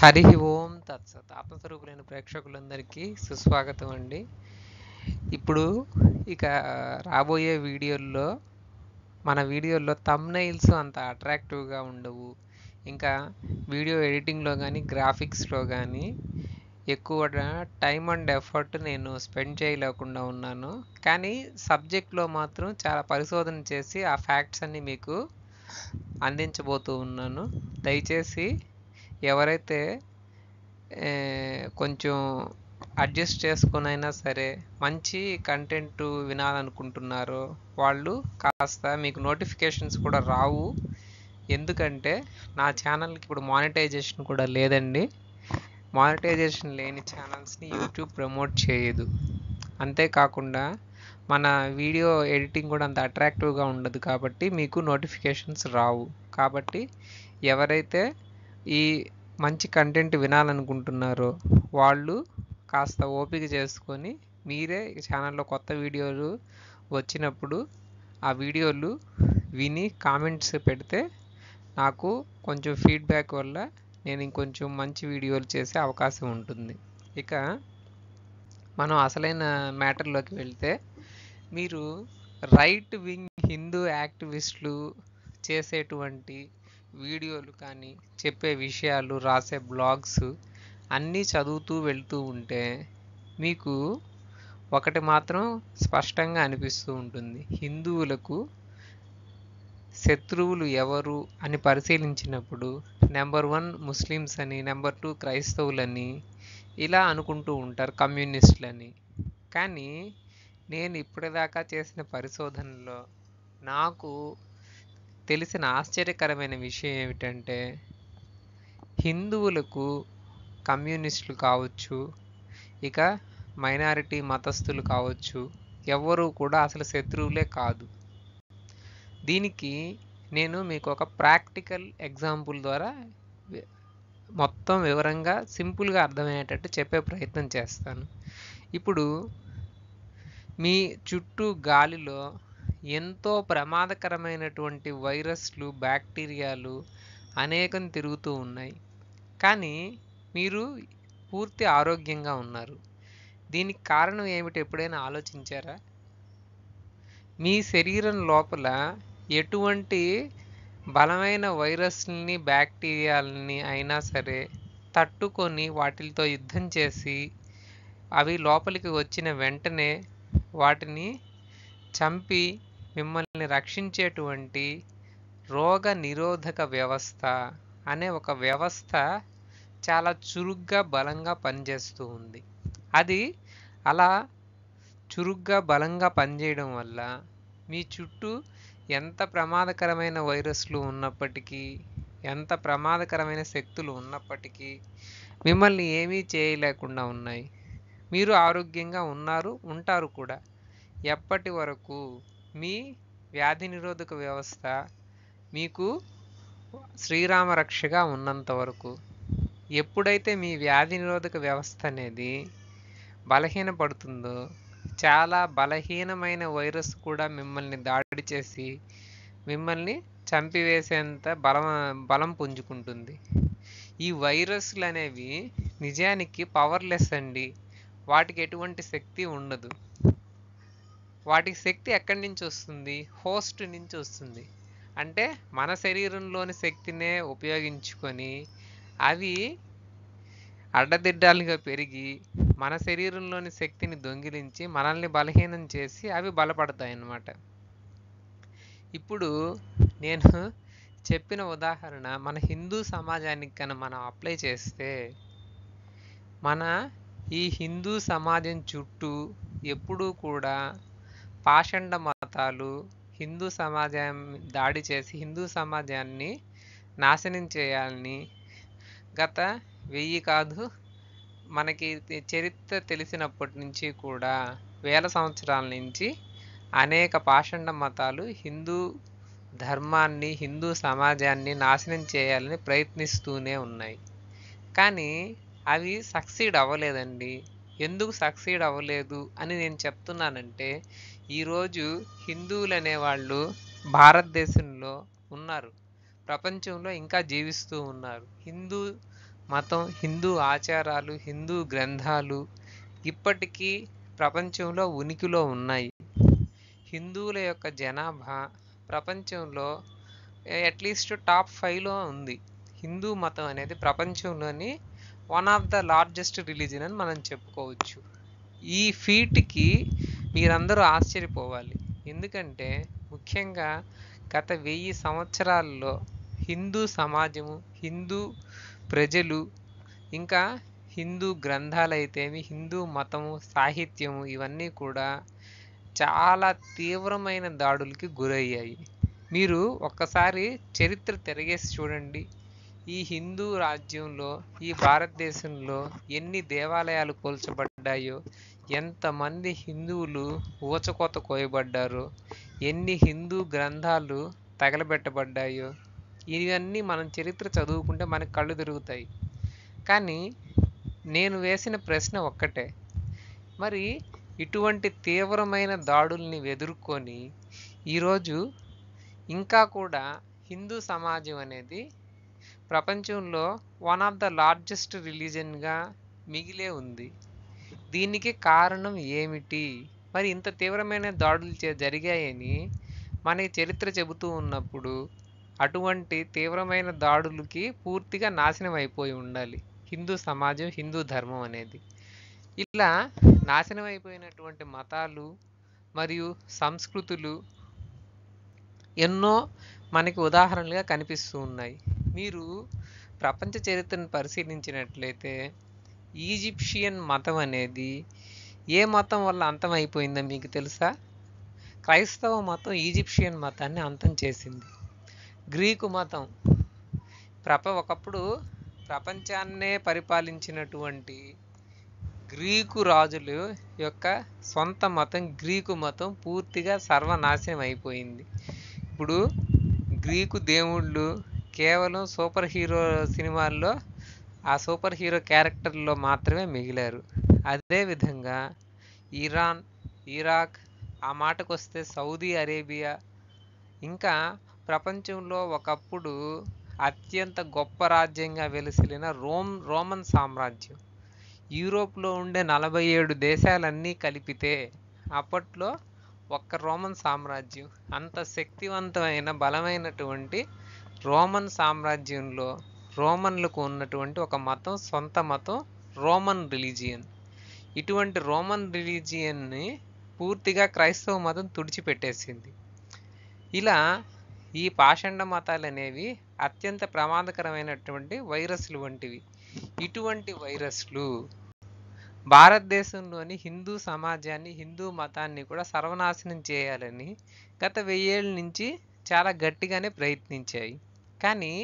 హరి ఓం తత్సత్. ఆత్మస్వరూపులైన ప్రేక్షకులందరికీ సుస్వాగతం అండి. ఇప్పుడు ఇక రాబోయే వీడియోల్లో మన వీడియోల్లో తమ్నైల్స్ అంత అట్రాక్టివ్గా ఉండవు. ఇంకా వీడియో ఎడిటింగ్లో కానీ గ్రాఫిక్స్లో కానీ ఎక్కువ టైం అండ్ ఎఫర్ట్ నేను స్పెండ్ చేయలేకుండా ఉన్నాను. కానీ సబ్జెక్ట్లో మాత్రం చాలా పరిశోధన చేసి ఆ ఫ్యాక్ట్స్ అన్ని మీకు అందించబోతూ ఉన్నాను. దయచేసి ఎవరైతే కొంచెం అడ్జస్ట్ చేసుకునైనా సరే మంచి కంటెంట్ వినాలనుకుంటున్నారో వాళ్ళు కాస్త మీకు నోటిఫికేషన్స్ కూడా రావు. ఎందుకంటే నా ఛానల్కి ఇప్పుడు మానిటైజేషన్ కూడా లేదండి. మానిటైజేషన్ లేని ఛానల్స్ని యూట్యూబ్ ప్రమోట్ చేయదు. అంతేకాకుండా మన వీడియో ఎడిటింగ్ కూడా అంత అట్రాక్టివ్గా ఉండదు కాబట్టి మీకు నోటిఫికేషన్స్ రావు. కాబట్టి ఎవరైతే ఈ మంచి కంటెంట్ వినాలనుకుంటున్నారో వాళ్ళు కాస్త ఓపిక చేసుకొని మీరే ఛానల్లో కొత్త వీడియోలు వచ్చినప్పుడు ఆ వీడియోలు విని కామెంట్స్ పెడితే నాకు కొంచెం ఫీడ్బ్యాక్ వల్ల నేను ఇంకొంచెం మంచి వీడియోలు చేసే అవకాశం ఉంటుంది. ఇక మనం అసలైన మ్యాటర్లోకి వెళ్తే మీరు రైట్ వింగ్ హిందూ యాక్టివిస్టులు చేసేటువంటి వీడియోలు కానీ చెప్పే విషయాలు రాసే బ్లాగ్స్ అన్నీ చదువుతూ వెళ్తూ ఉంటే మీకు ఒకటి మాత్రం స్పష్టంగా అనిపిస్తూ ఉంటుంది. హిందువులకు శత్రువులు ఎవరు అని పరిశీలించినప్పుడు నెంబర్ వన్ ముస్లిమ్స్ అని నెంబర్ టూ క్రైస్తవులని ఇలా అనుకుంటూ ఉంటారు కమ్యూనిస్టులని. కానీ నేను ఇప్పటిదాకా చేసిన పరిశోధనలో నాకు తెలిసిన ఆశ్చర్యకరమైన విషయం ఏమిటంటే హిందువులకు కమ్యూనిస్టులు కావచ్చు ఇక మైనారిటీ మతస్థులు కావచ్చు ఎవ్వరూ కూడా అసలు శత్రువులే కాదు. దీనికి నేను మీకు ఒక ప్రాక్టికల్ ఎగ్జాంపుల్ ద్వారా మొత్తం వివరంగా సింపుల్గా అర్థమయ్యేటట్టు చెప్పే ప్రయత్నం చేస్తాను. ఇప్పుడు మీ చుట్టూ గాలిలో ఎంతో ప్రమాదకరమైనటువంటి వైరస్లు బ్యాక్టీరియాలు అనేకం తిరుగుతూ ఉన్నాయి. కానీ మీరు పూర్తి ఆరోగ్యంగా ఉన్నారు. దీనికి కారణం ఏమిటి ఎప్పుడైనా ఆలోచించారా? మీ శరీరం లోపల ఎటువంటి బలమైన వైరస్ని బ్యాక్టీరియాలని అయినా సరే తట్టుకొని వాటితో యుద్ధం చేసి అవి లోపలికి వచ్చిన వెంటనే వాటిని చంపి మిమ్మల్ని రక్షించేటువంటి రోగ నిరోధక వ్యవస్థ అనే ఒక వ్యవస్థ చాలా చురుగ్గా బలంగా పనిచేస్తూ ఉంది. అది అలా చురుగ్గా బలంగా పనిచేయడం వల్ల మీ చుట్టూ ఎంత ప్రమాదకరమైన వైరస్లు ఉన్నప్పటికీ ఎంత ప్రమాదకరమైన శక్తులు ఉన్నప్పటికీ మిమ్మల్ని ఏమీ చేయలేకుండా ఉన్నాయి. మీరు ఆరోగ్యంగా ఉన్నారు ఉంటారు కూడా. ఎప్పటి వరకు మీ వ్యాధి నిరోధక వ్యవస్థ మీకు శ్రీరామ రక్షగా ఉన్నంత వరకు. ఎప్పుడైతే మీ వ్యాధి నిరోధక వ్యవస్థ అనేది బలహీనపడుతుందో చాలా బలహీనమైన వైరస్ కూడా మిమ్మల్ని దాడి చేసి మిమ్మల్ని చంపివేసేంత బలం బలం పుంజుకుంటుంది. ఈ వైరస్లు అనేవి నిజానికి పవర్లెస్ అండి. వాటికి ఎటువంటి శక్తి ఉండదు. వాటికి శక్తి ఎక్కడి నుంచి వస్తుంది? హోస్ట్ నుంచి వస్తుంది. అంటే మన శరీరంలోని శక్తినే ఉపయోగించుకొని అవి అడ్డదిడ్డాలుగా పెరిగి మన శరీరంలోని శక్తిని దొంగిలించి మనల్ని బలహీనం చేసి అవి బలపడతాయి అన్నమాట ఇప్పుడు నేను చెప్పిన ఉదాహరణ మన హిందూ సమాజానికి కనుక మనం అప్లై చేస్తే మన ఈ హిందూ సమాజం చుట్టూ ఎప్పుడూ కూడా పాషండ మతాలు హిందూ సమాజం దాడి చేసి హిందూ సమాజాన్ని నాశనం చేయాలని గత వెయ్యి కాదు మనకి చరిత్ర తెలిసినప్పటి నుంచి కూడా వేల సంవత్సరాల నుంచి అనేక పాషండ మతాలు హిందూ ధర్మాన్ని హిందూ సమాజాన్ని నాశనం చేయాలని ప్రయత్నిస్తూనే ఉన్నాయి. కానీ అవి సక్సీడ్ అవ్వలేదండి. ఎందుకు సక్సీడ్ అవ్వలేదు అని నేను చెప్తున్నానంటే ఈరోజు హిందువులు అనేవాళ్ళు భారతదేశంలో ఉన్నారు. ప్రపంచంలో ఇంకా జీవిస్తూ ఉన్నారు. హిందూ మతం హిందూ ఆచారాలు హిందూ గ్రంథాలు ఇప్పటికీ ప్రపంచంలో ఉనికిలో ఉన్నాయి. హిందువుల యొక్క జనాభా ప్రపంచంలో అట్లీస్ట్ టాప్ ఫైవ్లో ఉంది. హిందూ మతం అనేది ప్రపంచంలోని one of the largest religion అని మనం చెప్పుకోవచ్చు. ఈ ఫీట్కి మీరందరూ ఆశ్చర్యపోవాలి. ఎందుకంటే ముఖ్యంగా గత వెయ్యి సంవత్సరాల్లో హిందూ సమాజము హిందూ ప్రజలు ఇంకా హిందూ గ్రంథాలైతేమి హిందూ మతము సాహిత్యము ఇవన్నీ కూడా చాలా తీవ్రమైన దాడులకి గురయ్యాయి. మీరు ఒక్కసారి చరిత్ర తిరగేసి చూడండి. ఈ హిందూ రాజ్యంలో ఈ భారతదేశంలో ఎన్ని దేవాలయాలు కూల్చబడ్డాయో ఎంతమంది హిందువులు ఊచకోత కోయబడ్డారో? ఎన్ని హిందూ గ్రంథాలు తగలబెట్టబడ్డాయో? ఇవన్నీ మనం చరిత్ర చదువుకుంటే మనకి కళ్ళు తిరుగుతాయి. కానీ నేను వేసిన ప్రశ్న ఒక్కటే. మరి ఇటువంటి తీవ్రమైన దాడుల్ని ఎదుర్కొని ఈరోజు ఇంకా కూడా హిందూ సమాజం అనేది ప్రపంచంలో వన్ ఆఫ్ ద లార్జెస్ట్ రిలీజన్గా మిగిలే ఉంది. దీనికి కారణం ఏమిటి? మరి ఇంత తీవ్రమైన దాడులు చే- జరిగాయని మనకి చరిత్ర చెబుతూ ఉన్నప్పుడు అటువంటి తీవ్రమైన దాడులకి పూర్తిగా నాశనం అయిపోయి ఉండాలి. హిందూ సమాజం హిందూ ధర్మం అనేది. ఇలా నాశనం అయిపోయినటువంటి మతాలు మరియు సంస్కృతులు ఎన్నో మనకి ఉదాహరణలుగా కనిపిస్తూ ఉన్నాయి. మీరు ప్రపంచ చరిత్రను పరిశీలించినట్లయితే ఈజిప్షియన్ మతం అనేది ఏ మతం వల్ల అంతం అయిపోయిందో మీకు తెలుసా? క్రైస్తవ మతం ఈజిప్షియన్ మతాన్ని అంతం చేసింది. గ్రీకు మతం. ప్రప ఒకప్పుడు ప్రపంచాన్నే పరిపాలించినటువంటి గ్రీకు రాజుల యొక్క సొంత మతం గ్రీకు మతం పూర్తిగా సర్వనాశనం అయిపోయింది. ఇప్పుడు గ్రీకు దేవుళ్ళు కేవలం సూపర్ హీరో సినిమాల్లో ఆ సూపర్ హీరో క్యారెక్టర్లో మాత్రమే మిగిలారు. అదేవిధంగా ఇరాన్ ఇరాక్ ఆ మాటకు వస్తే సౌదీ అరేబియా ఇంకా ప్రపంచంలో ఒకప్పుడు అత్యంత గొప్ప రాజ్యంగా వెలిసిలిన రోమ్ రోమన్ సామ్రాజ్యం. యూరోప్లో ఉండే నలభై ఏడు దేశాలన్నీ కలిపితే అప్పట్లో ఒక్క రోమన్ సామ్రాజ్యం అంత శక్తివంతమైన బలమైనటువంటి రోమన్ సామ్రాజ్యంలో రోమన్లకు ఉన్నటువంటి ఒక మతం సొంత మతం రోమన్ రిలీజియన్. ఇటువంటి రోమన్ రిలీజియన్ని పూర్తిగా క్రైస్తవ మతం తుడిచిపెట్టేసింది. ఇలా ఈ పాషండ మతాలు అనేవి అత్యంత ప్రమాదకరమైనటువంటి వైరస్లు వంటివి. ఇటువంటి వైరస్లు భారతదేశంలోని హిందూ సమాజాన్ని హిందూ మతాన్ని కూడా సర్వనాశనం చేయాలని గత వెయ్యేళ్ళ నుంచి చాలా గట్టిగానే ప్రయత్నించాయి. కానీ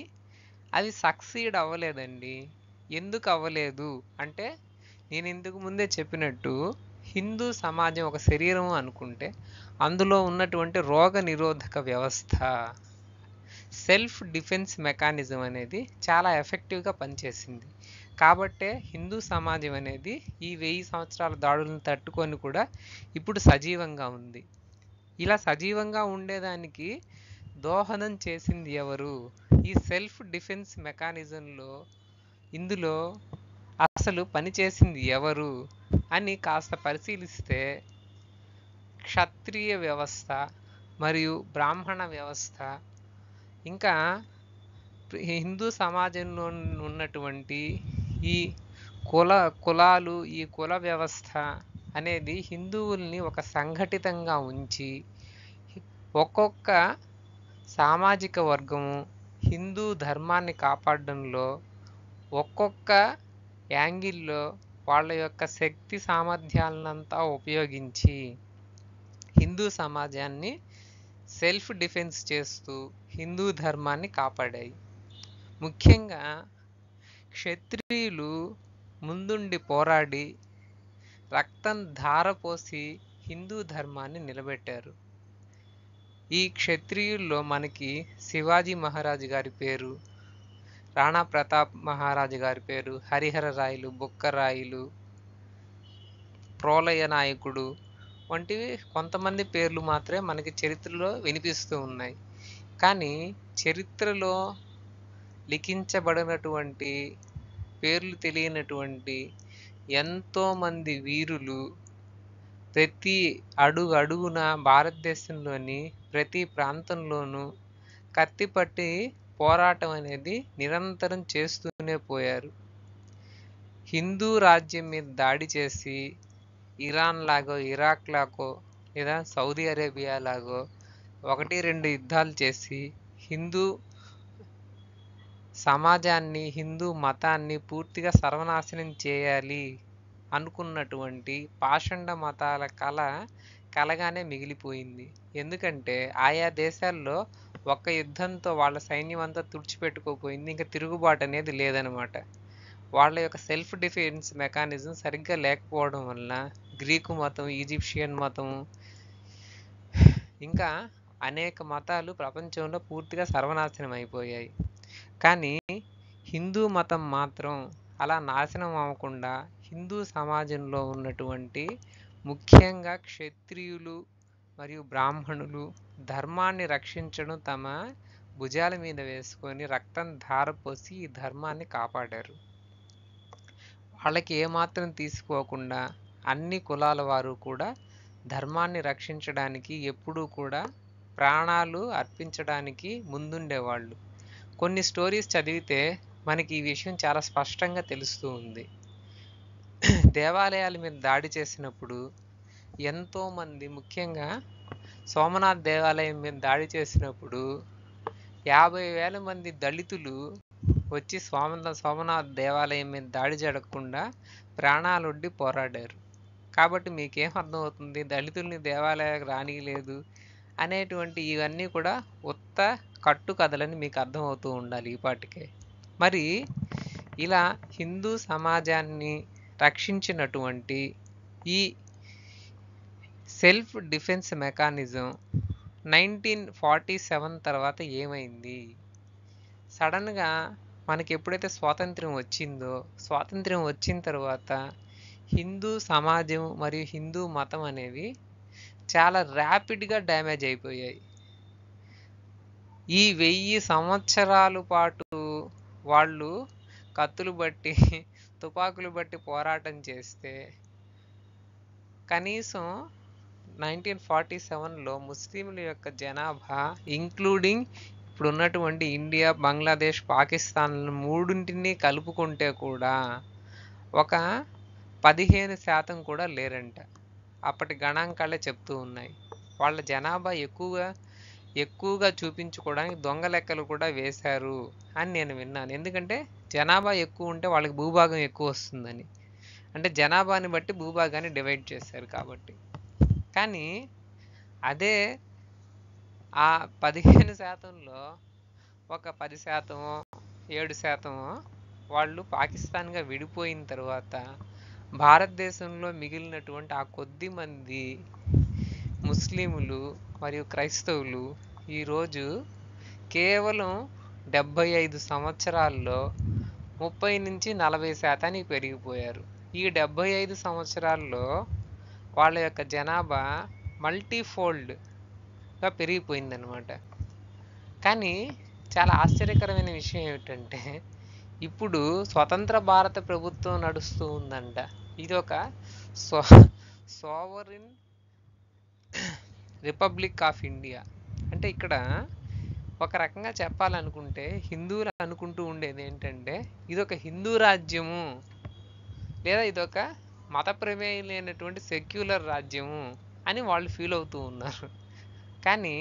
అది సక్సీడ్ అవ్వలేదండి. ఎందుకు అవ్వలేదు? అంటే నేను ఇంతకు ముందే చెప్పినట్టు హిందూ సమాజం ఒక శరీరం అనుకుంటే అందులో ఉన్నటువంటి రోగ నిరోధక వ్యవస్థ సెల్ఫ్ డిఫెన్స్ మెకానిజం అనేది చాలా ఎఫెక్టివ్గా పనిచేసింది. కాబట్టే హిందూ సమాజం అనేది ఈ వెయ్యి సంవత్సరాల దాడులను తట్టుకొని కూడా ఇప్పుడు సజీవంగా ఉంది. ఇలా సజీవంగా ఉండేదానికి దోహదం చేసింది ఎవరు? ఈ సెల్ఫ్ డిఫెన్స్ మెకానిజంలో ఇందులో అసలు పనిచేసింది ఎవరు అని కాస్త పరిశీలిస్తే క్షత్రియ వ్యవస్థ మరియు బ్రాహ్మణ వ్యవస్థ. ఇంకా హిందూ సమాజంలో ఉన్నటువంటి ఈ కుల కులాలు ఈ కుల వ్యవస్థ అనేది హిందువుల్ని ఒక సంఘటితంగా ఉంచి ఒక్కొక్క సామాజిక వర్గము హిందూ ధర్మాన్ని కాపాడడంలో ఒక్కొక్క యాంగిల్లో వాళ్ళ యొక్క శక్తి సామర్థ్యాలనంతా ఉపయోగించి హిందూ సమాజాన్ని సెల్ఫ్ డిఫెన్స్ చేస్తూ హిందూ ధర్మాన్ని కాపాడాయి. ముఖ్యంగా క్షత్రియులు ముందుండి పోరాడి రక్తం ధారపోసి హిందూ ధర్మాన్ని నిలబెట్టారు. ఈ క్షత్రియుల్లో మనకి శివాజీ మహారాజు గారి పేరు రాణా ప్రతాప్ మహారాజు గారి పేరు హరిహర రాయలు బుక్కరాయలు ప్రోలయ నాయకుడు వంటివి కొంతమంది పేర్లు మాత్రమే మనకి చరిత్రలో వినిపిస్తూ ఉన్నాయి. కానీ చరిత్రలో లిఖించబడినటువంటి పేర్లు తెలియనటువంటి ఎంతోమంది వీరులు ప్రతి అడుగు అడుగున భారతదేశంలోని ప్రతి ప్రాంతంలోనూ కత్తిపట్టి పోరాటం అనేది నిరంతరం చేస్తూనే పోయారు. హిందూ రాజ్యం మీద దాడి చేసి ఇరాన్ లాగో ఇరాక్ లాగో లేదా సౌదీ అరేబియా లాగో ఒకటి రెండు యుద్ధాలు చేసి హిందూ సమాజాన్ని హిందూ మతాన్ని పూర్తిగా సర్వనాశనం చేయాలి అనుకున్నటువంటి పాషండ మతాల కళ కలగానే మిగిలిపోయింది. ఎందుకంటే ఆయా దేశాల్లో ఒక్క యుద్ధంతో వాళ్ళ సైన్యం అంతా తుడిచిపెట్టుకోపోయింది. ఇంకా తిరుగుబాటు అనేది లేదనమాట. వాళ్ళ యొక్క సెల్ఫ్ డిఫెన్స్ మెకానిజం సరిగ్గా లేకపోవడం వల్ల గ్రీకు మతం ఈజిప్షియన్ మతం ఇంకా అనేక మతాలు ప్రపంచంలో పూర్తిగా సర్వనాశనం అయిపోయాయి. కానీ హిందూ మతం మాత్రం అలా నాశనం అవ్వకుండా హిందూ సమాజంలో ఉన్నటువంటి ముఖ్యంగా క్షత్రియులు మరియు బ్రాహ్మణులు ధర్మాన్ని రక్షించడం తమ భుజాల మీద వేసుకొని రక్తం ధారపోసి ఈ ధర్మాన్ని కాపాడారు. వాళ్ళకి ఏమాత్రం తీసుకోకుండా అన్ని కులాల వారు కూడా ధర్మాన్ని రక్షించడానికి ఎప్పుడూ కూడా ప్రాణాలు అర్పించడానికి ముందుండేవాళ్ళు. కొన్ని స్టోరీస్ చదివితే మనకి ఈ విషయం చాలా స్పష్టంగా తెలుస్తూ ఉంది. దేవాలయాల మీద దాడి చేసినప్పుడు ఎంతోమంది ముఖ్యంగా సోమనాథ్ దేవాలయం మీద దాడి చేసినప్పుడు యాభై వేల మంది దళితులు వచ్చి సోమన సోమనాథ్ దేవాలయం మీద దాడి జరగకుండా ప్రాణాలొడ్డి పోరాడారు. కాబట్టి మీకేం అర్థమవుతుంది? దళితుల్ని దేవాలయాలకు రానియలేదు అనేటువంటి ఇవన్నీ కూడా ఉత్త కట్టు కథలని మీకు అర్థమవుతూ ఉండాలి ఈ పాటికే. మరి ఇలా హిందూ సమాజాన్ని రక్షించినటువంటి ఈ self defence mechanism nineteen forty seven తర్వాత ఏమైంది? సడన్గా మనకి ఎప్పుడైతే స్వాతంత్ర్యం వచ్చిందో స్వాతంత్ర్యం వచ్చిన తర్వాత హిందూ సమాజం మరియు హిందూ మతం అనేవి చాలా ర్యాపిడ్గా డ్యామేజ్ అయిపోయాయి. ఈ వెయ్యి సంవత్సరాల పాటు వాళ్ళు కత్తులు బట్టి తుపాకులు బట్టి పోరాటం చేస్తే కనీసం నైన్టీన్ ఫార్టీ సెవెన్లో ముస్లింల యొక్క జనాభా ఇంక్లూడింగ్ ఇప్పుడు ఉన్నటువంటి ఇండియా బంగ్లాదేశ్ పాకిస్తాన్ మూడింటిని కలుపుకుంటే కూడా ఒక పదిహేను శాతం కూడా లేరంట. అప్పటి గణాంకాలే చెప్తూ ఉన్నాయి. వాళ్ళ జనాభా ఎక్కువగా ఎక్కువగా చూపించుకోవడానికి దొంగ లెక్కలు కూడా వేశారు అని నేను విన్నాను. ఎందుకంటే జనాభా ఎక్కువ ఉంటే వాళ్ళకి భూభాగం ఎక్కువ వస్తుందని. అంటే జనాభాని బట్టి భూభాగాన్ని డివైడ్ చేశారు కాబట్టి. కానీ అదే ఆ పదిహేను శాతంలో ఒక పది శాతమో ఏడు శాతమో వాళ్ళు పాకిస్తాన్గా విడిపోయిన తర్వాత భారతదేశంలో మిగిలినటువంటి ఆ కొద్ది మంది ముస్లిములు మరియు క్రైస్తవులు ఈరోజు కేవలం డెబ్భై ఐదు సంవత్సరాల్లో ముప్పై నుంచి నలభై శాతానికి పెరిగిపోయారు. ఈ డెబ్భై ఐదు సంవత్సరాల్లో వాళ్ళ యొక్క జనాభా మల్టీఫోల్డ్గా పెరిగిపోయిందనమాట కానీ చాలా ఆశ్చర్యకరమైన విషయం ఏమిటంటే ఇప్పుడు స్వతంత్ర భారత ప్రభుత్వం నడుస్తూ ఉందంట. ఇది ఒక so sovereign republic of India అంటే ఇక్కడ ఒక రకంగా చెప్పాలనుకుంటే హిందువులు అనుకుంటూ ఉండేది ఏంటంటే ఇదొక హిందూ రాజ్యము లేదా ఇదొక మత ప్రమేయం లేనటువంటి సెక్యులర్ రాజ్యము అని వాళ్ళు ఫీల్ అవుతూ ఉన్నారు. కానీ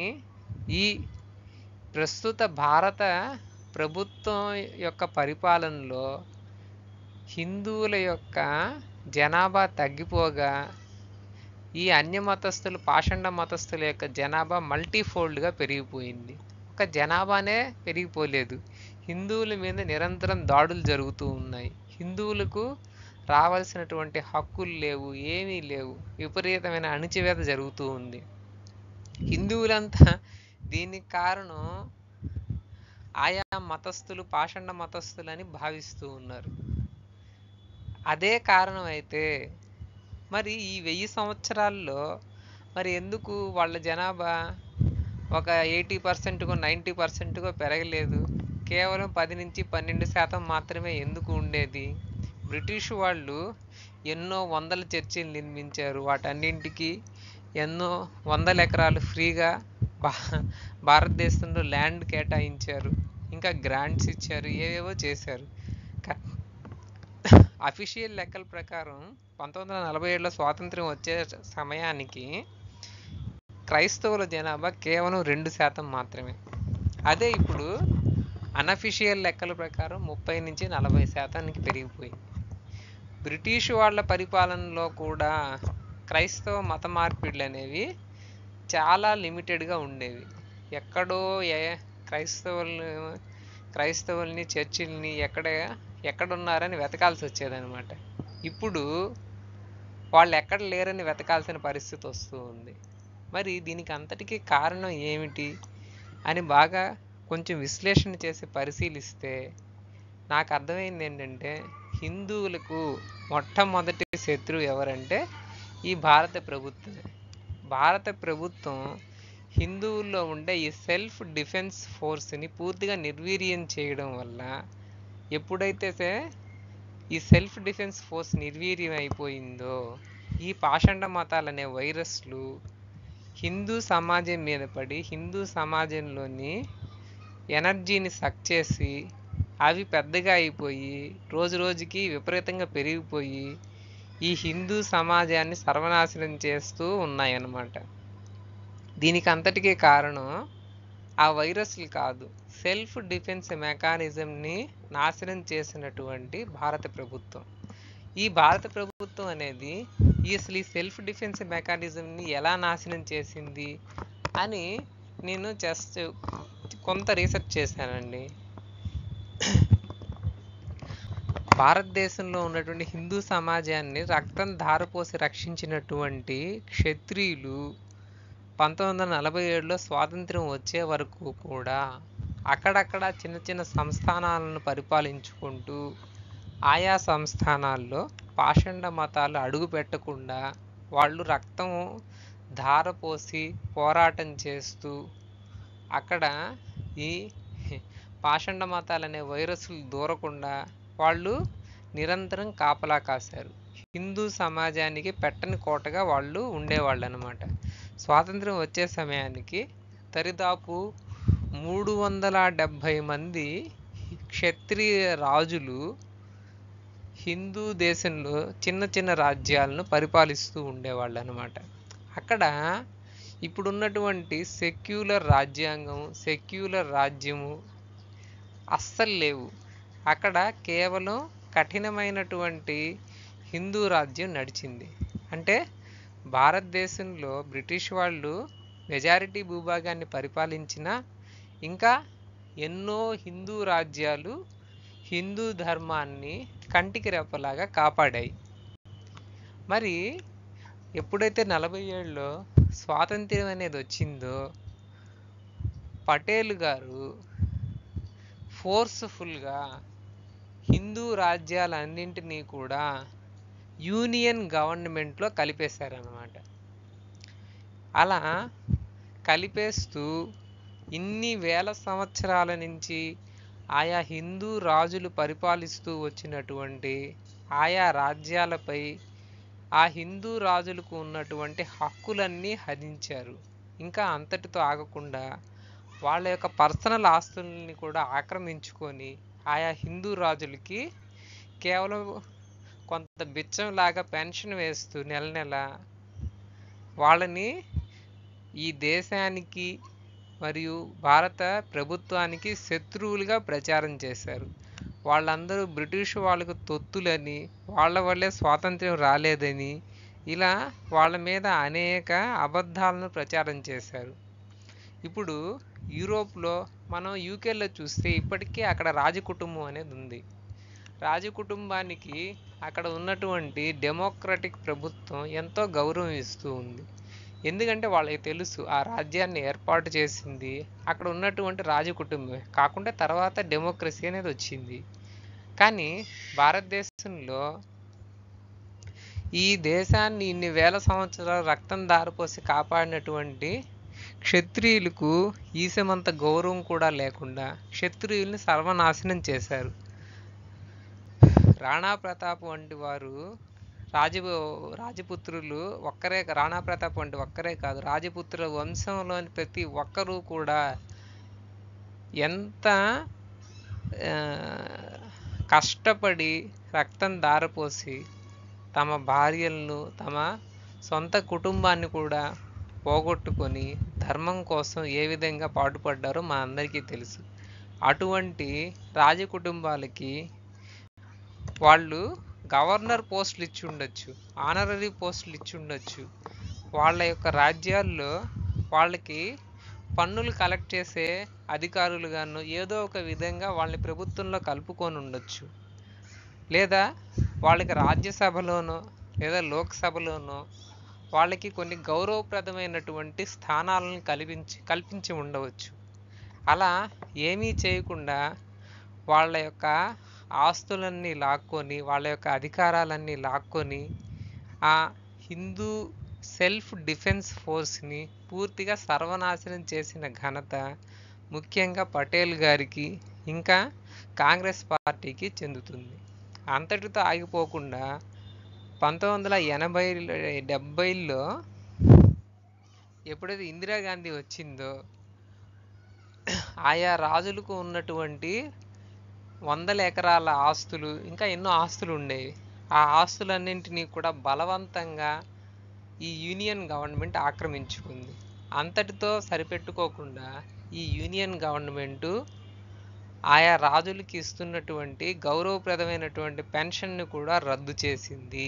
ఈ ప్రస్తుత భారత ప్రభుత్వం యొక్క పరిపాలనలో హిందువుల యొక్క జనాభా తగ్గిపోగా ఈ అన్య మతస్థులు పాషండ మతస్థుల యొక్క జనాభా మల్టీఫోల్డ్గా పెరిగిపోయింది. ఒక్క జనాభానే పెరిగిపోలేదు. హిందువుల మీద నిరంతరం దాడులు జరుగుతూ ఉన్నాయి. హిందువులకు రావాల్సినటువంటి హక్కులు లేవు ఏమీ లేవు. విపరీతమైన అణిచివేత జరుగుతూ ఉంది. హిందువులంతా దీనికి కారణం ఆయా మతస్థులు పాషండ మతస్థులని భావిస్తూ ఉన్నారు. అదే కారణం అయితే మరి ఈ వెయ్యి సంవత్సరాల్లో మరి ఎందుకు వాళ్ళ జనాభా ఒక ఎయిటీ పర్సెంట్కో నైంటీ పర్సెంట్కో పెరగలేదు. కేవలం పది నుంచి పన్నెండు శాతం మాత్రమే ఎందుకు ఉండేది? బ్రిటిష్ వాళ్ళు ఎన్నో వందల చర్చిలు నిర్మించారు. వాటన్నింటికి ఎన్నో వందల ఎకరాలు ఫ్రీగా భా భారతదేశంలో ల్యాండ్ కేటాయించారు. ఇంకా గ్రాంట్స్ ఇచ్చారు. ఏవేవో చేశారు. అఫీషియల్ లెక్కల ప్రకారం పంతొమ్మిది వందల నలభై ఏడులో స్వాతంత్ర్యం వచ్చే సమయానికి క్రైస్తవుల జనాభా కేవలం రెండు శాతం మాత్రమే. అదే ఇప్పుడు అనఫిషియల్ లెక్కల ప్రకారం ముప్పై నుంచి నలభై శాతానికి పెరిగిపోయింది. బ్రిటిష్ వాళ్ళ పరిపాలనలో కూడా క్రైస్తవ మత మార్పిడులు అనేవి చాలా లిమిటెడ్గా ఉండేవి. ఎక్కడో ఏ క్రైస్తవులు క్రైస్తవుల్ని చర్చిల్ని ఎక్కడ ఎక్కడున్నారని వెతకాల్సి వచ్చేదనమాట ఇప్పుడు వాళ్ళు ఎక్కడ లేరని వెతకాల్సిన పరిస్థితి వస్తూ ఉంది. మరి దీనికి అంతటికీ కారణం ఏమిటి? అని బాగా కొంచెం విశ్లేషణ చేసి పరిశీలిస్తే నాకు అర్థమైంది ఏంటంటే హిందువులకు మొట్టమొదటి శత్రువు ఎవరంటే ఈ భారత ప్రభుత్వమే. భారత ప్రభుత్వం హిందువుల్లో ఉండే ఈ సెల్ఫ్ డిఫెన్స్ ఫోర్స్ని పూర్తిగా నిర్వీర్యం చేయడం వల్ల ఎప్పుడైతే సే- ఈ సెల్ఫ్ డిఫెన్స్ ఫోర్స్ నిర్వీర్యం అయిపోయిందో ఈ పాషండ మతాలు అనే వైరస్లు హిందూ సమాజం మీద పడి హిందూ సమాజంలోని ఎనర్జీని సక్ చేసి అవి పెద్దగా అయిపోయి రోజు రోజుకి విపరీతంగా పెరిగిపోయి ఈ హిందూ సమాజాన్ని సర్వనాశనం చేస్తూ ఉన్నాయన్నమాట. దీనికి అంతటికీ కారణం ఆ వైరస్లు కాదు. సెల్ఫ్ డిఫెన్స్ మెకానిజంని నాశనం చేసినటువంటి భారత ప్రభుత్వం. ఈ భారత ప్రభుత్వం అనేది అసలు ఈ సెల్ఫ్ డిఫెన్స్ మెకానిజంని ఎలా నాశనం చేసింది అని నేను జస్ట్ కొంత రీసెర్చ్ చేశానండి. భారతదేశంలో ఉన్నటువంటి హిందూ సమాజాన్ని రక్తం ధారపోసి రక్షించినటువంటి క్షత్రియులు పంతొమ్మిది వందల నలభై ఏడులో స్వాతంత్ర్యం వచ్చే వరకు కూడా అక్కడక్కడ చిన్న చిన్న సంస్థానాలను పరిపాలించుకుంటూ ఆయా సంస్థానాల్లో పాషండ మతాలు అడుగు పెట్టకుండా వాళ్ళు రక్తం ధారపోసి పోరాటం చేస్తూ అక్కడ ఈ పాషండ మతాలు అనే వైరస్లు దూరకుండా వాళ్ళు నిరంతరం కాపలా కాశారు. హిందూ సమాజానికి పెట్టని కోటగా వాళ్ళు ఉండేవాళ్ళు అనమాట స్వాతంత్రం వచ్చే సమయానికి దరిదాపు మూడు వందల డెబ్భై మంది క్షత్రియ రాజులు హిందూ దేశంలో చిన్న చిన్న రాజ్యాలను పరిపాలిస్తూ ఉండేవాళ్ళు అనమాట అక్కడ ఇప్పుడున్నటువంటి సెక్యులర్ రాజ్యాంగం సెక్యులర్ రాజ్యము అస్సలు లేవు. అక్కడ కేవలం కఠినమైనటువంటి హిందూ రాజ్యం నడిచింది. అంటే భారతదేశంలో బ్రిటిష్ వాళ్ళు మెజారిటీ భూభాగాన్ని పరిపాలించిన ఇంకా ఎన్నో హిందూ రాజ్యాలు హిందూ ధర్మాన్ని కంటికి రెప్పలాగా కాపాడాయి. మరి ఎప్పుడైతే నలభై ఏళ్ళలో స్వాతంత్ర్యం అనేది వచ్చిందో పటేల్ గారు ఫోర్స్ఫుల్గా హిందూ రాజ్యాలన్నింటినీ కూడా యూనియన్ గవర్నమెంట్లో కలిపేశారనమాట అలా కలిపేస్తూ ఇన్ని వేల సంవత్సరాల నుంచి ఆయా హిందూ రాజులు పరిపాలిస్తూ వచ్చినటువంటి ఆయా రాజ్యాలపై ఆ హిందూ రాజులకు ఉన్నటువంటి హక్కులన్నీ హరించారు. ఇంకా అంతటితో ఆగకుండా వాళ్ళ యొక్క పర్సనల్ ఆస్తుల్ని కూడా ఆక్రమించుకొని ఆయా హిందూ రాజులకి కేవలం కొంత బిచ్చంలాగా పెన్షన్ వేస్తూ నెల నెల వాళ్ళని ఈ దేశానికి మరియు భారత ప్రభుత్వానికి శత్రువులుగా ప్రచారం చేశారు. వాళ్ళందరూ బ్రిటిష్ వాళ్ళకు తొత్తులని వాళ్ళ వల్లే స్వాతంత్ర్యం రాలేదని ఇలా వాళ్ళ మీద అనేక అబద్ధాలను ప్రచారం చేశారు. ఇప్పుడు యూరోప్లో మనం యూకేలో చూస్తే ఇప్పటికీ అక్కడ రాజకుటుంబం అనేది ఉంది. రాజకుటుంబానికి అక్కడ ఉన్నటువంటి డెమోక్రటిక్ ప్రభుత్వం ఎంతో గౌరవం ఇస్తూ ఉంది. ఎందుకంటే వాళ్ళకి తెలుసు ఆ రాజ్యాన్ని ఏర్పాటు చేసింది అక్కడ ఉన్నటువంటి రాజు కుటుంబమే. కాకుండా తర్వాత డెమోక్రసీ అనేది వచ్చింది. కానీ భారతదేశంలో ఈ దేశాన్ని ఇన్ని వేల సంవత్సరాలు రక్తం దారిపోసి కాపాడినటువంటి క్షత్రియులకు ఈసమంత గౌరవం కూడా లేకుండా క్షత్రియుల్ని సర్వనాశనం చేశారు. రాణా ప్రతాప్ వంటి వారు రాజు రాజపుత్రులు ఒక్కరే రాణా ప్రతాప్ వంటి ఒక్కరే కాదు. రాజపుత్రుల వంశంలోని ప్రతి ఒక్కరూ కూడా ఎంత కష్టపడి రక్తం దారపోసి తమ భార్యలను తమ సొంత కుటుంబాన్ని కూడా పోగొట్టుకొని ధర్మం కోసం ఏ విధంగా పాటుపడ్డారో మా అందరికీ తెలుసు. అటువంటి రాజకుటుంబాలకి వాళ్ళు గవర్నర్ పోస్టులు ఇచ్చి ఉండొచ్చు ఆనరరీ పోస్టులు ఇచ్చి ఉండొచ్చు. వాళ్ళ యొక్క రాజ్యాల్లో వాళ్ళకి పన్నులు కలెక్ట్ చేసే అధికారులుగాను ఏదో ఒక విధంగా వాళ్ళని ప్రభుత్వంలో కలుపుకొని ఉండొచ్చు. లేదా వాళ్ళకి రాజ్యసభలోనో లేదా లోక్సభలోనో వాళ్ళకి కొన్ని గౌరవప్రదమైనటువంటి స్థానాలను కల్పించి కల్పించి ఉండవచ్చు. అలా ఏమీ చేయకుండా వాళ్ళ యొక్క ఆస్తులన్నీ లాక్కొని వాళ్ళ యొక్క అధికారాలన్నీ లాక్కొని ఆ హిందూ సెల్ఫ్ డిఫెన్స్ ఫోర్స్ని పూర్తిగా సర్వనాశనం చేసిన ఘనత ముఖ్యంగా పటేల్ గారికి ఇంకా కాంగ్రెస్ పార్టీకి చెందుతుంది. అంతటితో ఆగిపోకుండా పంతొమ్మిది వందల ఎనభై డెబ్బైలో ఎప్పుడైతే ఇందిరాగాంధీ వచ్చిందో ఆయా రాజులకు ఉన్నటువంటి వందల ఎకరాల ఆస్తులు ఇంకా ఎన్నో ఆస్తులు ఉండేవి. ఆ ఆస్తులన్నింటినీ కూడా బలవంతంగా ఈ యూనియన్ గవర్నమెంట్ ఆక్రమించుకుంది. అంతటితో సరిపెట్టుకోకుండా ఈ యూనియన్ గవర్నమెంటు ఆయా రాజులకి ఇస్తున్నటువంటి గౌరవప్రదమైనటువంటి పెన్షన్ను కూడా రద్దు చేసింది.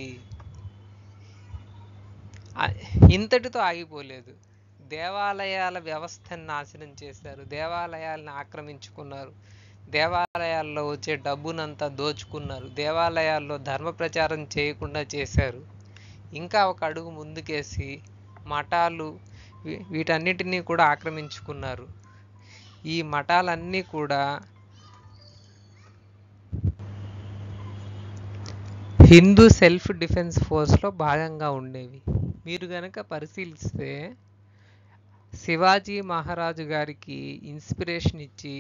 ఇంతటితో ఆగిపోలేదు. దేవాలయాల వ్యవస్థను నాశనం చేశారు. దేవాలయాలను ఆక్రమించుకున్నారు. దేవాలయాల్లో వచ్చే డబ్బునంతా దోచుకున్నారు. దేవాలయాల్లో ధర్మ ప్రచారం చేయకుండా చేశారు. ఇంకా ఒక అడుగు ముందుకేసి మఠాలు వీటన్నిటినీ కూడా ఆక్రమించుకున్నారు. ఈ మఠాలన్నీ కూడా హిందూ సెల్ఫ్ డిఫెన్స్ ఫోర్స్లో భాగంగా ఉండేవి. మీరు గనక పరిశీలిస్తే శివాజీ మహారాజు గారికి ఇన్స్పిరేషన్ ఇచ్చి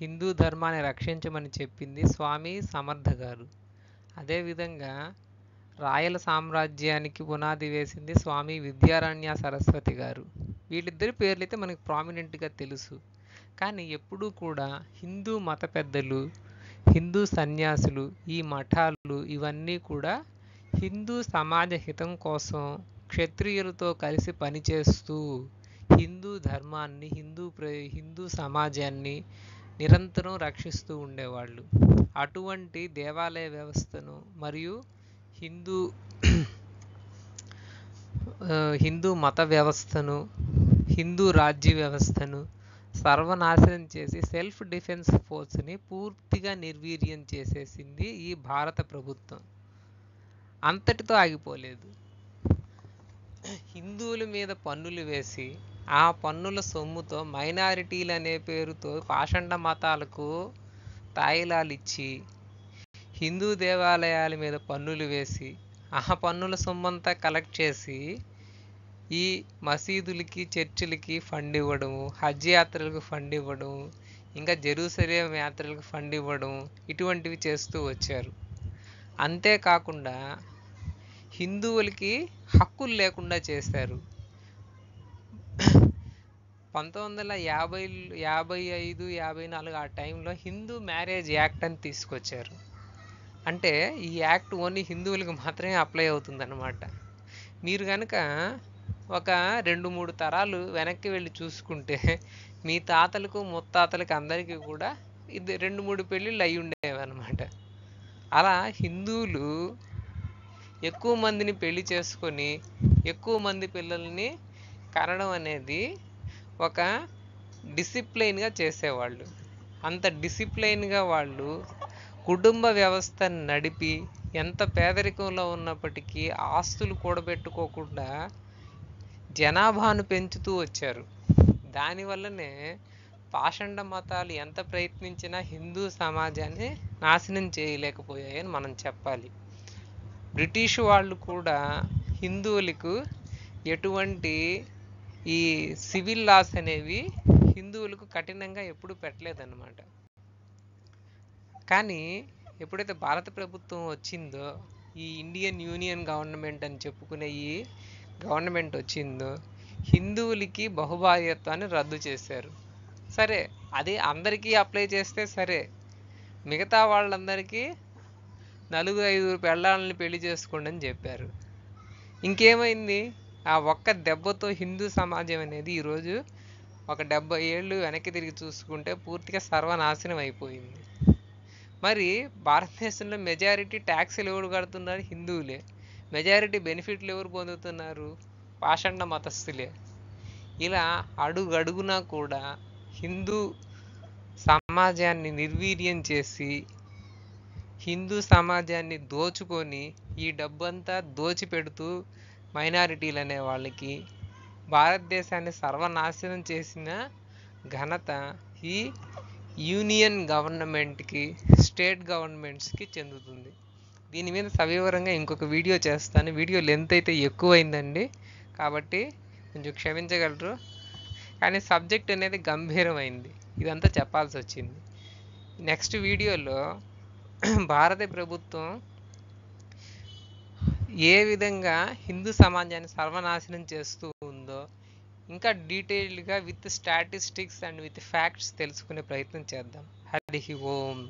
హిందూ ధర్మాన్ని రక్షించమని చెప్పింది స్వామి సమర్థ గారు. అదేవిధంగా రాయల సామ్రాజ్యానికి పునాది వేసింది స్వామి విద్యారణ్య సరస్వతి గారు. వీళ్ళిద్దరి పేర్లైతే మనకు ప్రామినెంట్గా తెలుసు. కానీ ఎప్పుడూ కూడా హిందూ మత పెద్దలు హిందూ సన్యాసులు ఈ మఠాలు ఇవన్నీ కూడా హిందూ సమాజ హితం కోసం క్షత్రియులతో కలిసి పనిచేస్తూ హిందూ ధర్మాన్ని హిందూ ప్ర హిందూ సమాజాన్ని నిరంతరం రక్షిస్తూ ఉండేవాళ్ళు. అటువంటి దేవాలయ వ్యవస్థను మరియు హిందూ హిందూ మత వ్యవస్థను హిందూ రాజ్య వ్యవస్థను సర్వనాశనం చేసి సెల్ఫ్ డిఫెన్స్ ఫోర్స్ని పూర్తిగా నిర్వీర్యం చేసేసింది ఈ భారత ప్రభుత్వం. అంతటితో ఆగిపోలేదు. హిందువుల మీద పన్నులు వేసి ఆ పన్నుల సొమ్ముతో మైనారిటీలు అనే పేరుతో పాషండ మతాలకు తాయిలాలు ఇచ్చి హిందూ దేవాలయాల మీద పన్నులు వేసి ఆ పన్నుల సొమ్మంతా కలెక్ట్ చేసి ఈ మసీదులకి చర్చిలకి ఫండ్ ఇవ్వడము హజ్ యాత్రలకు ఫండ్ ఇవ్వడం ఇంకా జెరూసలేం యాత్రలకు ఫండ్ ఇవ్వడం ఇటువంటివి చేస్తూ వచ్చారు. అంతేకాకుండా హిందువులకి హక్కులు లేకుండా చేశారు. పంతొమ్మిది వందల యాభై యాభై ఐదు యాభై నాలుగు ఆ టైంలో హిందూ మ్యారేజ్ యాక్ట్ అని తీసుకొచ్చారు. అంటే ఈ యాక్ట్ ఓన్లీ హిందువులకు మాత్రమే అప్లై అవుతుందన్నమాట. మీరు కనుక ఒక రెండు మూడు తరాలు వెనక్కి వెళ్ళి చూసుకుంటే మీ తాతలకు ముత్తాతలకు అందరికీ కూడా ఇది రెండు మూడు పెళ్ళిళ్ళు అయి ఉండేవన్నమాట. అలా హిందువులు ఎక్కువ మందిని పెళ్ళి చేసుకొని ఎక్కువ మంది పిల్లల్ని కనడం అనేది ఒక డిసిప్లైన్గా చేసేవాళ్ళు. అంత డిసిప్లైన్గా వాళ్ళు కుటుంబ వ్యవస్థను నడిపి ఎంత పేదరికంలో ఉన్నప్పటికీ ఆస్తులు కూడబెట్టుకోకుండా జనాభాను పెంచుతూ వచ్చారు. దానివల్లనే పాషండ మతాలు ఎంత ప్రయత్నించినా హిందూ సమాజాన్ని నాశనం చేయలేకపోయాయని మనం చెప్పాలి. బ్రిటిష్ వాళ్ళు కూడా హిందువులకు ఎటువంటి ఈ సివిల్ లాస్ అనేవి హిందువులకు కఠినంగా ఎప్పుడూ పెట్టలేదన్నమాట. కానీ ఎప్పుడైతే భారత ప్రభుత్వం వచ్చిందో ఈ ఇండియన్ యూనియన్ గవర్నమెంట్ అని చెప్పుకునే ఈ గవర్నమెంట్ వచ్చిందో హిందువులకి బహుభార్యత్వాన్ని రద్దు చేశారు. సరే అది అందరికీ అప్లై చేస్తే సరే మిగతా వాళ్ళందరికీ నలుగురు ఐదుగురు పెళ్ళాలని పెళ్ళి చేసుకోండి అని చెప్పారు. ఇంకేమైంది? ఆ ఒక్క దెబ్బతో హిందూ సమాజం అనేది ఈరోజు ఒక డెబ్బై ఏళ్ళు వెనక్కి తిరిగి చూసుకుంటే పూర్తిగా సర్వనాశనం అయిపోయింది. మరి భారతదేశంలో మెజారిటీ ట్యాక్సీలు ఎవరు కడుతున్నారు? హిందువులే. మెజారిటీ బెనిఫిట్లు ఎవరు పొందుతున్నారు? పాషండ మతస్థులే. ఇలా అడుగడుగునా కూడా హిందూ సమాజాన్ని నిర్వీర్యం చేసి హిందూ సమాజాన్ని దోచుకొని ఈ డబ్బంతా దోచిపెడుతూ మైనారిటీలు అనే వాళ్ళకి భారతదేశాన్ని సర్వనాశనం చేసిన ఘనత ఈ యూనియన్ గవర్నమెంట్కి స్టేట్ గవర్నమెంట్స్కి చెందుతుంది. దీని మీద సవివరంగా ఇంకొక వీడియో చేస్తాను. వీడియో లెంత్ అయితే ఎక్కువైందండి. కాబట్టి కొంచెం క్షమించగలరు. కానీ సబ్జెక్ట్ అనేది గంభీరమైంది. ఇదంతా చెప్పాల్సి వచ్చింది. నెక్స్ట్ వీడియోలో భారత ప్రభుత్వం ఏ విధంగా హిందూ సమాజాన్ని సర్వనాశనం చేస్తూ ఉందో ఇంకా డీటెయిల్డ్గా with statistics and with facts తెలుసుకునే ప్రయత్నం చేద్దాం. హరి ఓం.